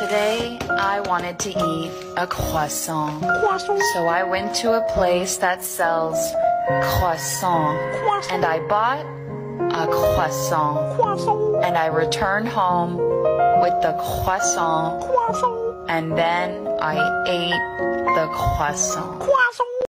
Today, I wanted to eat a croissant. Croissant. So I went to a place that sells croissant. Croissant. And I bought a croissant. Croissant. And I returned home with the croissant. Croissant. And then I ate the croissant. Croissant.